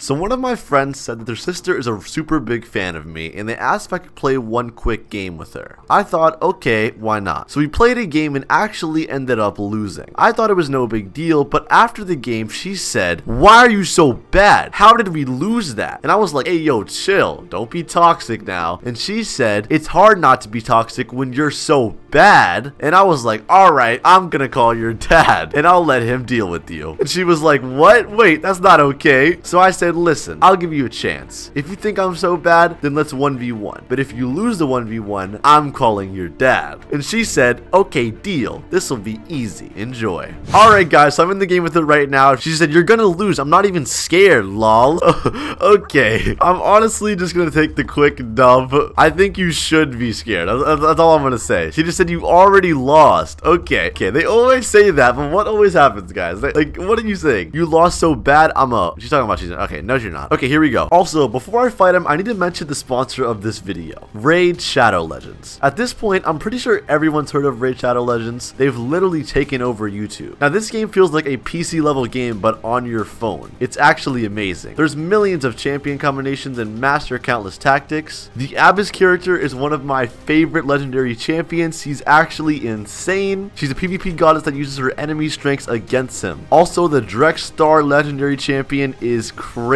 So one of my friends said that their sister is a super big fan of me and they asked if I could play one quick game with her. I thought, okay, why not? So we played a game and actually ended up losing. I thought it was no big deal, but after the game, she said, why are you so bad? How did we lose that? And I was like, hey, yo, chill. Don't be toxic now. And she said, it's hard not to be toxic when you're so bad. And I was like, all right, I'm gonna call your dad and I'll let him deal with you. And she was like, what? Wait, that's not okay. So I said, listen, I'll give you a chance. If you think I'm so bad, then let's 1v1. But if you lose the 1v1, I'm calling your dad. And she said, okay, deal. This will be easy. Enjoy. All right, guys, so I'm in the game with her right now. She said, you're gonna lose. I'm not even scared, lol. okay. I'm honestly just gonna take the quick dub. I think you should be scared. That's, that's all I'm gonna say. She just said you already lost. Okay. Okay, they always say that, but what always happens, guys? Like, what are you saying? You lost so bad, I'm a... She's talking about she's... Okay, no, you're not. Okay, here we go. Also, before I fight him, I need to mention the sponsor of this video. Raid Shadow Legends. At this point, I'm pretty sure everyone's heard of Raid Shadow Legends. They've literally taken over YouTube. Now, this game feels like a PC level game, but on your phone. It's actually amazing. There's millions of champion combinations and master countless tactics. The Abyss character is one of my favorite legendary champions. He's actually insane. She's a PvP goddess that uses her enemy strengths against him. Also, the Drexthar legendary champion is crazy.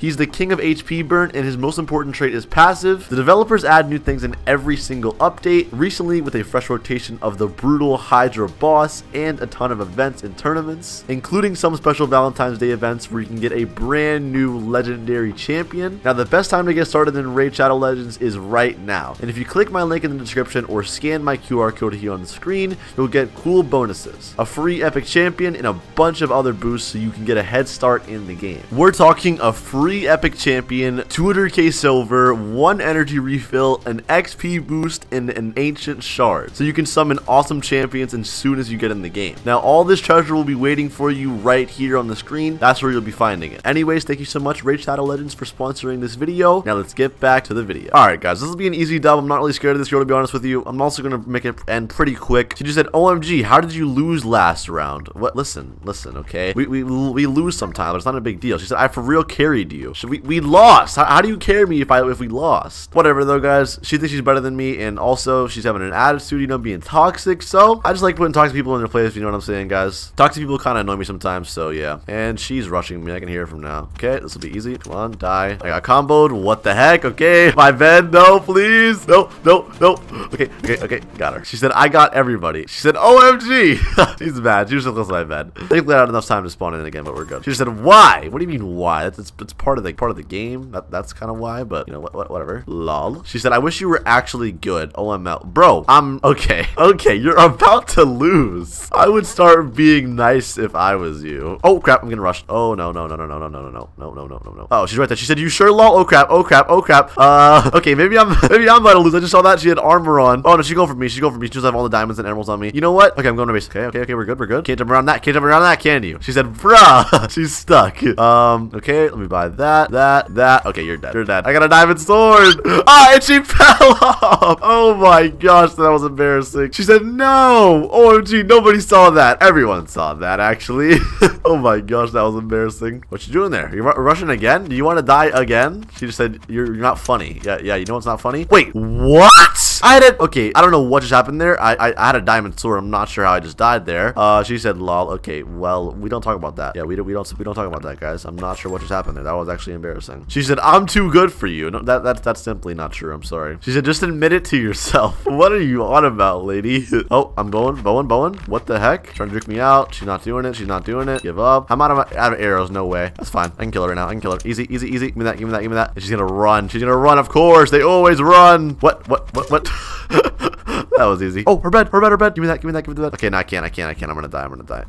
He's the king of HP burn and his most important trait is passive. The developers add new things in every single update, recently with a fresh rotation of the brutal Hydra boss and a ton of events and tournaments, including some special Valentine's Day events where you can get a brand new legendary champion. Now, the best time to get started in Raid Shadow Legends is right now. And if you click my link in the description or scan my QR code here on the screen, you'll get cool bonuses, a free epic champion, and a bunch of other boosts so you can get a head start in the game. We're talking a free epic champion, 200k silver, one energy refill, an XP boost, and an ancient shard. So you can summon awesome champions as soon as you get in the game. Now all this treasure will be waiting for you right here on the screen. That's where you'll be finding it. Anyways, thank you so much Raid Shadow Legends for sponsoring this video. Now let's get back to the video. Alright guys, this will be an easy dub. I'm not really scared of this girl to be honest with you. I'm also going to make it end pretty quick. She just said, OMG, how did you lose last round? What? Listen, listen, okay? We, we, we lose sometimes. It's not a big deal. She said, I for real carried you. Should we, we lost. How, how do you carry me if I if we lost? Whatever though, guys. She thinks she's better than me, and also she's having an attitude, you know, being toxic. So I just like putting toxic people in their place, you know what I'm saying, guys? Toxic people kind of annoy me sometimes, so yeah. And she's rushing me. I can hear from now. Okay, this will be easy. Come on, die. I got comboed. What the heck? Okay, my bed. No, please. No, no, no. Okay, okay, okay. Got her. She said, I got everybody. She said, OMG. she's mad. She was so close to my bed. I had enough time to spawn in again, but we're good. She said, why? What do you mean, why? It's, it's part of the part of the game. That, that's kind of why, but you know, what, what, whatever. Lol. She said, I wish you were actually good. OML. Bro, I'm okay. Okay, you're about to lose. I would start being nice if I was you. Oh, crap. I'm getting rushed. Oh, no, no, no, no, no, no, no, no, no, no, no, no, no, no. Oh, she's right there. She said, you sure, lol? Oh, crap. Oh, crap. Oh, crap. Uh, okay, maybe I'm, maybe I'm about to lose. I just saw that she had armor on. Oh, no, she's going for me. She's going for me. She does have all the diamonds and emeralds on me. You know what? Okay, I'm going to base. Okay, okay, okay. We're good. We're good. Can't jump around that. Can't jump around that, can you? She said, bruh. she's stuck. Um, okay, let me buy that, that, that. Okay, you're dead. You're dead. I got a diamond sword. Ah, and she fell off. Oh my gosh, that was embarrassing. She said, no. OMG, nobody saw that. Everyone saw that, actually. oh my gosh, that was embarrassing. What you doing there? You're rushing again? Do you want to die again? She just said, you're, you're not funny. Yeah, yeah, you know what's not funny? Wait, what? I had a, okay, I don't know what just happened there. I, I, I had a diamond sword. I'm not sure how I just died there. Uh, she said, lol. Okay, well, we don't talk about that. Yeah, we don't, we don't, we don't talk about that, guys. I'm not sure what just happened there. That was actually embarrassing. She said, I'm too good for you. No, that, that, that's simply not true. I'm sorry. She said, just admit it to yourself. what are you on about, lady? oh, I'm going, Bowen, Bowen. What the heck? Trying to juke me out. She's not doing it. She's not doing it. Give up. I'm out of, out of arrows. No way. That's fine. I can kill her right now. I can kill her. Easy, easy, easy. Give me that, give me that, give me that. And she's gonna run. She's gonna run, of course. They always run. What, what, what, what? that was easy. Oh, her bed, her bed, her bed. Give me that, give me that, give me that. Okay, no, I can't, I can't, I can't. I'm gonna die. I'm gonna die.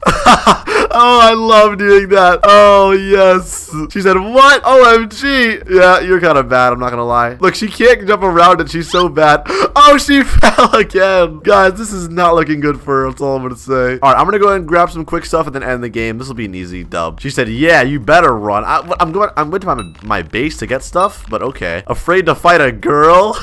oh, I love doing that. Oh, yes. She said, what? OMG. Yeah, you're kind of bad. I'm not going to lie. Look, she can't jump around and she's so bad. Oh, she fell again. Guys, this is not looking good for her. That's all I'm going to say. All right, I'm going to go ahead and grab some quick stuff and then end the game. This will be an easy dub. She said, yeah, you better run. I, am going I'm going to my, my base to get stuff, but okay. Afraid to fight a girl?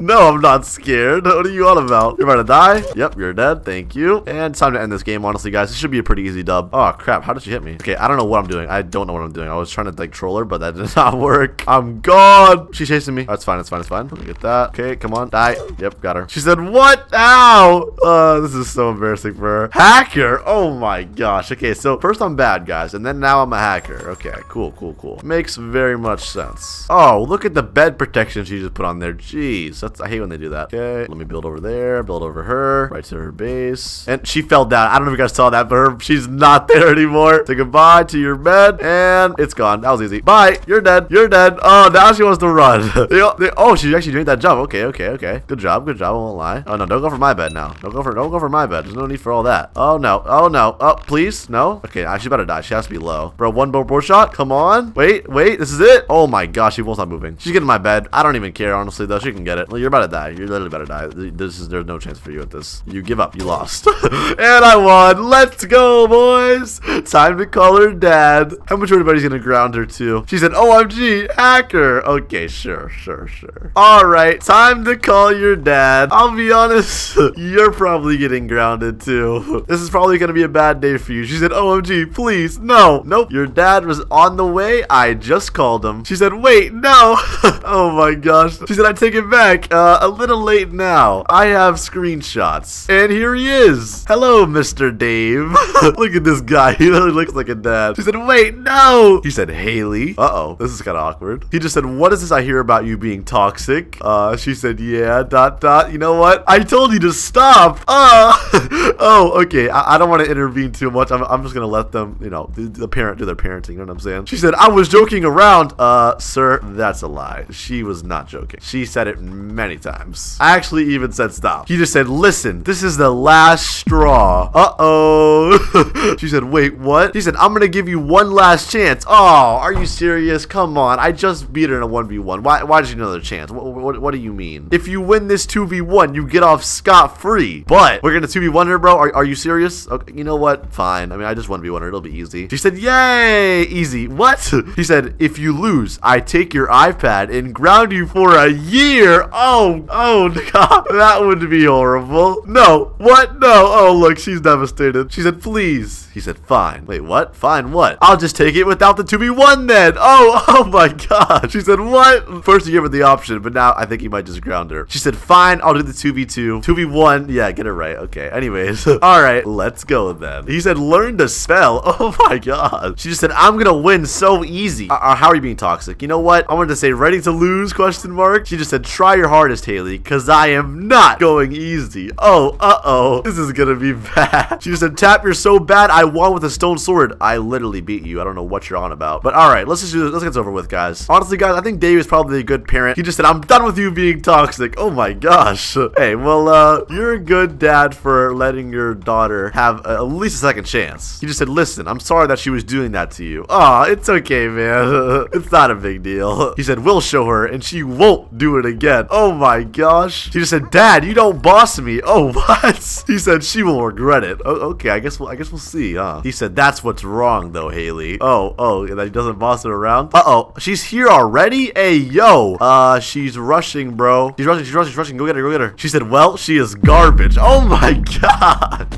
no, I'm not scared. What are you on about? You're about to die? Yep, you're dead. Thank you. And time to end this game, honestly, guys. Should be a pretty easy dub. Oh, crap. How did she hit me? Okay, I don't know what I'm doing. I don't know what I'm doing. I was trying to, like, troll her, but that did not work. I'm gone. She's chasing me. That's fine. It's fine. It's fine. Let me get that. Okay, come on. Die. Yep, got her. She said, what? Ow. Uh, this is so embarrassing for her. Hacker. Oh, my gosh. Okay, so first I'm bad, guys, and then now I'm a hacker. Okay, cool, cool, cool. Makes very much sense. Oh, look at the bed protection she just put on there. Jeez, that's I hate when they do that. Okay, let me build over there, build over her, right to her base. And she fell down. I don't know if you guys saw that, but she's not there anymore. Say goodbye to your bed, and it's gone. That was easy. Bye. You're dead. You're dead. Oh, now she wants to run. they, they, oh, she's actually doing that jump. Okay, okay, okay. Good job. Good job. I won't lie. Oh no, don't go for my bed now. Don't go for don't go for my bed. There's no need for all that. Oh no. Oh no. Oh please. No. Okay, I she's about to die. She has to be low. Bro, one more board shot. Come on. Wait, wait. This is it. Oh my gosh, she won't stop moving. She's getting my bed. I don't even care, honestly, though. She can get it. Well, you're about to die. You're literally about to die. This is there's no chance for you at this. You give up. You lost. and I won. Let's go, boys. Time to call her dad. How much everybody's gonna ground her too. She said, OMG, hacker. Okay, sure, sure, sure. Alright, time to call your dad. I'll be honest, you're probably getting grounded too. This is probably gonna be a bad day for you. She said, OMG, please, no. Nope, your dad was on the way. I just called him. She said, wait, no. oh my gosh. She said, I take it back. Uh, a little late now. I have screenshots. And here he is. Hello, Mr. Dave. Look at this guy. He literally looks like a dad. She said, wait, no. He said, Haley. Uh-oh. This is kind of awkward. He just said, what is this I hear about you being toxic? Uh, she said, yeah, dot, dot. You know what? I told you to stop. Uh, oh, okay. I, I don't want to intervene too much. I'm, I'm just going to let them, you know, the, the parent do their parenting. You know what I'm saying? She said, I was joking around. Uh, sir, that's a lie. She was not joking. She said it many times. I actually even said stop. He just said, listen, this is the last straw. Uh-oh. she said, wait, what? He said, I'm going to give you one last chance. Oh, are you serious? Come on. I just beat her in a 1v1. Why, why did you another chance? What, what, what do you mean? If you win this 2v1, you get off scot-free. But we're going to 2v1 her, bro. Are, are you serious? Okay, you know what? Fine. I mean, I just 1v1 her. It'll be easy. She said, yay, easy. What? He said, if you lose, I take your iPad and ground you for a year. Oh, oh, God. That would be horrible. No. What? No. Oh, look, she's devastated. She said, please. He said, fine. Wait, what? Fine, what? I'll just take it without the 2v1 then. Oh, oh my God. She said, what? First, you gave her the option, but now I think he might just ground her. She said, fine, I'll do the 2v2. 2v1. Yeah, get it right. Okay. Anyways. All right, let's go then. He said, learn to spell. Oh my God. She just said, I'm to win so easy. Uh, uh, how are you being toxic? You know what? I wanted to say, ready to lose? Question mark. She just said, try your hardest, Haley, because I am not going easy. Oh, uh-oh. This is to be bad. She just said, tap, you're so bad. I won with a stone sword. I literally beat you. I don't know what you're on about. But all right, let's just do this. Let's get this over with, guys. Honestly, guys, I think Dave is probably a good parent. He just said, I'm done with you being toxic. Oh my gosh. Hey, well, uh, you're a good dad for letting your daughter have uh, at least a second chance. He just said, listen, I'm sorry that she was doing that to you. Aw, it's okay, man. it's not a big deal. He said, we'll show her and she won't do it again. Oh my gosh. She just said, dad, you don't boss me. Oh, what? He said, she will regret it. Oh, okay, I guess we'll, I guess we'll see, huh? He said, that's what's wrong though, Haley. Oh, oh, that he doesn't boss her around? Uh-oh, she's here already? Hey, yo. Uh, she's rushing, bro. She's rushing, she's rushing, she's rushing. Go get her, go get her. She said, well, she is garbage. Oh my god.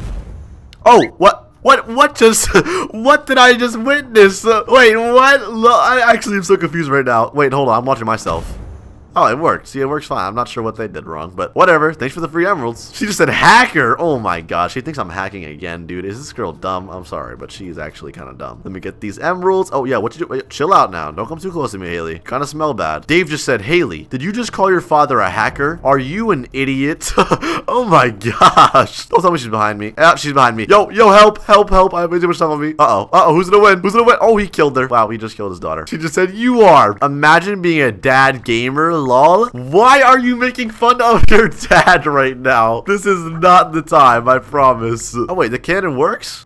Oh, what? What, what just, what did I just witness? Uh, wait, what? I actually am so confused right now. Wait, hold on, I'm watching myself. Oh, it worked. See, it works fine. I'm not sure what they did wrong, but whatever. Thanks for the free emeralds. She just said hacker. Oh my gosh. She thinks I'm hacking again, dude. Is this girl dumb? I'm sorry, but she's actually kind of dumb. Let me get these emeralds. Oh, yeah. What you do? Wait, chill out now. Don't come too close to me, Haley. Kind of smell bad. Dave just said, Haley, did you just call your father a hacker? Are you an idiot? oh my gosh. Don't tell me she's behind me. Yeah, she's behind me. Yo, yo, help, help, help. I have way too much stuff on me. Uh-oh. Uh-oh. Who's gonna win? Who's gonna win? Oh, he killed her. Wow, he just killed his daughter. She just said, you are. Imagine being a dad gamer, lol. Why are you making fun of your dad right now? This is not the time, I promise. Oh, wait, the cannon works?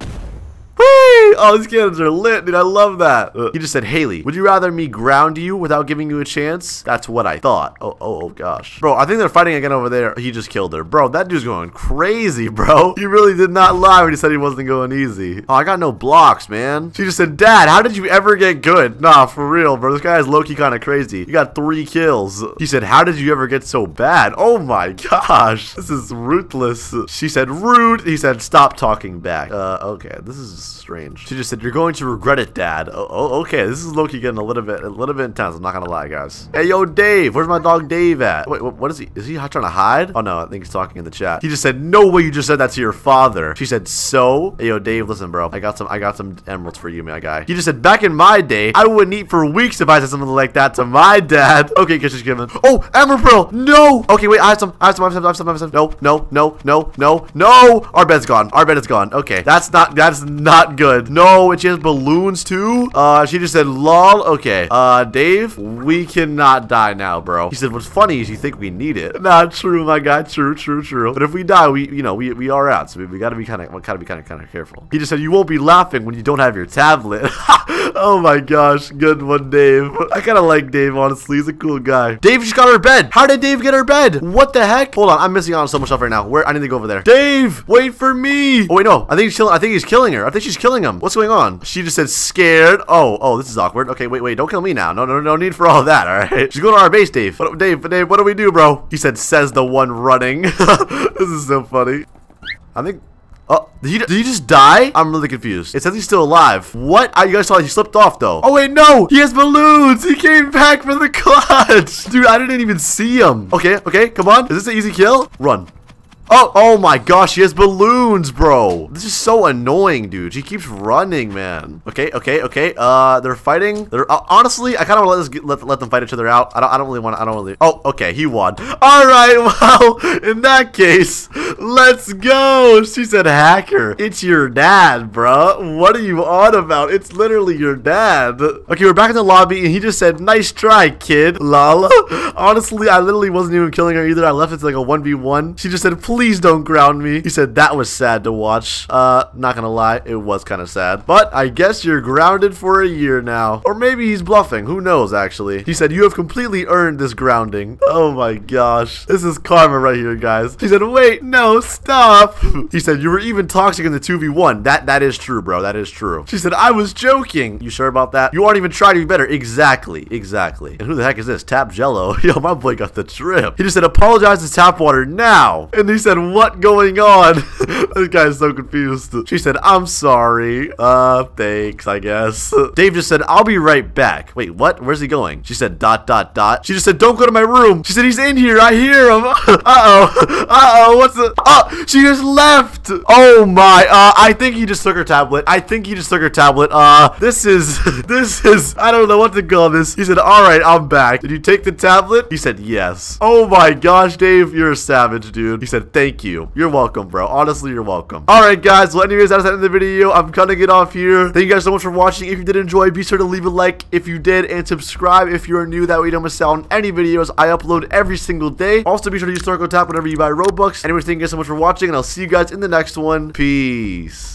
Whee! Oh, these cannons are lit, dude. I love that. Uh, he just said, Haley, would you rather me ground you without giving you a chance? That's what I thought. Oh, oh, oh, gosh. Bro, I think they're fighting again over there. He just killed her. Bro, that dude's going crazy, bro. He really did not lie when he said he wasn't going easy. Oh, I got no blocks, man. She just said, Dad, how did you ever get good? Nah, for real, bro. This guy is low-key kind of crazy. You got three kills. He said, how did you ever get so bad? Oh my gosh. This is ruthless. She said, rude. He said, stop talking back. Uh, okay. This is strange. She just said, "You're going to regret it, Dad." Oh, oh okay. This is low-key getting a little bit, a little bit intense. I'm not gonna lie, guys. Hey, yo, Dave. Where's my dog Dave at? Wait, what is he? Is he trying to hide? Oh no, I think he's talking in the chat. He just said, "No way, you just said that to your father." She said, "So." Hey, yo, Dave. Listen, bro. I got some, I got some emeralds for you, my guy. He just said, "Back in my day, I wouldn't eat for weeks if I said something like that to my dad." Okay, guess she's giving. Oh, emerald pearl. No. Okay, wait. I have some. I have some. I have some. I have some. I have some. No, no, no, no, no, no. Our bed's gone. Our bed is gone. Okay, that's not. That's not good. No, and she has balloons too. Uh, she just said, "Lol." Okay. Uh, Dave, we cannot die now, bro. He said, "What's funny is you think we need it." Not true, my guy. True, true, true. But if we die, we, you know, we we are out. So we, we gotta be kind of, gotta be kind of, kind of careful. He just said, "You won't be laughing when you don't have your tablet." oh my gosh, good one, Dave. I kind of like Dave. Honestly, he's a cool guy. Dave just got her bed. How did Dave get her bed? What the heck? Hold on, I'm missing out on so much stuff right now. Where I need to go over there. Dave, wait for me. Oh wait, no. I think he's killing. I think he's killing her. I think she's killing him. What's going on? She just said scared. Oh, oh, this is awkward. Okay, wait, wait. Don't kill me now. No, no, no need for all that. All right. She's going to our base, Dave. What, Dave, Dave, what do we do, bro? He said, says the one running. this is so funny. I think Oh, did he, did he just die? I'm really confused. It says he's still alive. What? I, you guys saw he slipped off, though. Oh, wait, no. He has balloons. He came back for the clutch. Dude, I didn't even see him. Okay, okay, come on. Is this an easy kill? Run. Oh, oh my gosh, he has balloons, bro. This is so annoying, dude. He keeps running, man. Okay, okay, okay. Uh, they're fighting. They're uh, honestly, I kind of want to let, let let them fight each other out. I don't, I don't really want. to, I don't really. Oh, okay, he won. All right, well, in that case, let's go. She said, "Hacker, it's your dad, bro. What are you on about? It's literally your dad." Okay, we're back in the lobby, and he just said, "Nice try, kid." Lala. Honestly, I literally wasn't even killing her either. I left it to like a one v one. She just said, "Please." Please don't ground me. He said that was sad to watch. Uh, not gonna lie, it was kind of sad. But I guess you're grounded for a year now. Or maybe he's bluffing. Who knows, actually. He said, you have completely earned this grounding. Oh my gosh. This is karma right here, guys. He said, wait, no, stop. he said, you were even toxic in the 2v1. That That is true, bro. That is true. She said, I was joking. You sure about that? You aren't even trying to be better. Exactly. Exactly. And who the heck is this? Tap Jello. Yo, my boy got the trip. He just said, apologize to Tap Water now. And he said, what going on? this guy's so confused. She said, I'm sorry. Uh, thanks, I guess. Dave just said, I'll be right back. Wait, what? Where's he going? She said, dot, dot, dot. She just said, don't go to my room. She said, he's in here. I hear him. Uh-oh. Uh-oh. What's the... Oh, she just left. Oh, my. Uh, I think he just took her tablet. I think he just took her tablet. Uh, this is... This is... I don't know what to call this. He said, all right, I'm back. Did you take the tablet? He said, yes. Oh, my gosh, Dave. You're a savage, dude. He said, thank you. You're welcome, bro. Honestly, you're welcome. All right, guys. Well, anyways, that's the end of the video. I'm cutting it off here. Thank you guys so much for watching. If you did enjoy, be sure to leave a like if you did and subscribe if you are new. That way you don't miss out on any videos I upload every single day. Also, be sure to use Circle Tap whenever you buy Robux. Anyways, thank you guys so much for watching, and I'll see you guys in the next one. Peace.